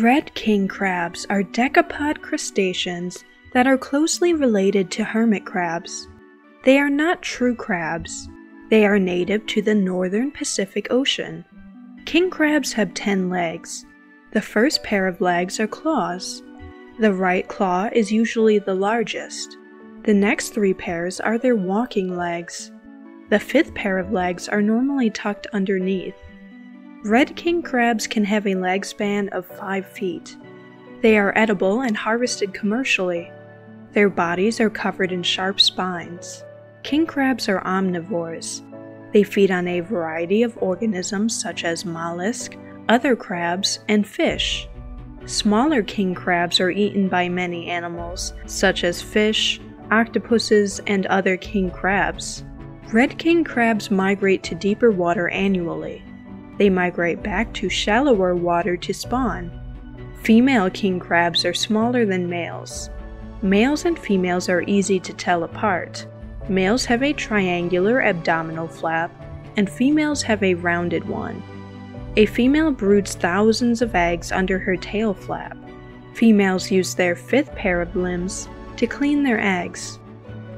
Red king crabs are decapod crustaceans that are closely related to hermit crabs. They are not true crabs. They are native to the northern Pacific Ocean. King crabs have 10 legs. The first pair of legs are claws. The right claw is usually the largest. The next three pairs are their walking legs. The fifth pair of legs are normally tucked underneath. Red king crabs can have a leg span of 5 feet. They are edible and harvested commercially. Their bodies are covered in sharp spines. King crabs are omnivores. They feed on a variety of organisms such as mollusk, other crabs, and fish. Smaller king crabs are eaten by many animals, such as fish, octopuses, and other king crabs. Red king crabs migrate to deeper water annually. They migrate back to shallower water to spawn. Female king crabs are smaller than males. Males and females are easy to tell apart. Males have a triangular abdominal flap, and females have a rounded one. A female broods thousands of eggs under her tail flap. Females use their fifth pair of limbs to clean their eggs.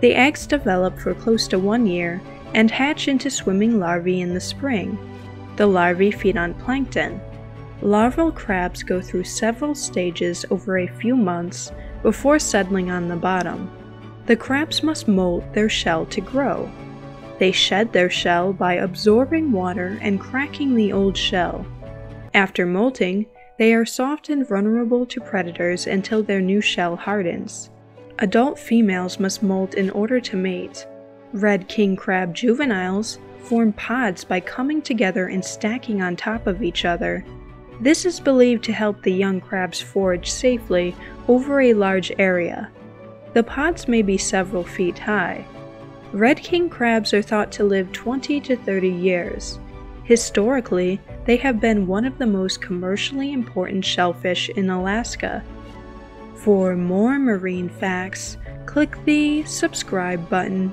The eggs develop for close to one year and hatch into swimming larvae in the spring. The larvae feed on plankton. Larval crabs go through several stages over a few months before settling on the bottom. The crabs must molt their shell to grow. They shed their shell by absorbing water and cracking the old shell. After molting, they are soft and vulnerable to predators until their new shell hardens. Adult females must molt in order to mate. Red king crab juveniles form pods by coming together and stacking on top of each other. This is believed to help the young crabs forage safely over a large area. The pods may be several feet high. Red king crabs are thought to live 20 to 30 years. Historically, they have been one of the most commercially important shellfish in Alaska. For more marine facts, click the subscribe button